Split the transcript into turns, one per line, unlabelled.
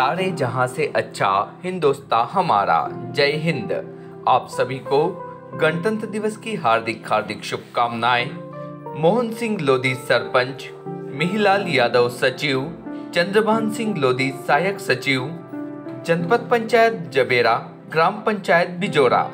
सारे जहाँ से अच्छा हिंदुस्तान हमारा। जय हिंद। आप सभी को गणतंत्र दिवस की हार्दिक हार्दिक शुभकामनाएँ। मोहन सिंह लोधी सरपंच, मिहिलाल यादव सचिव, चंद्रभान सिंह लोधी सहायक सचिव, जनपद पंचायत जबेरा, ग्राम पंचायत बिजोरा।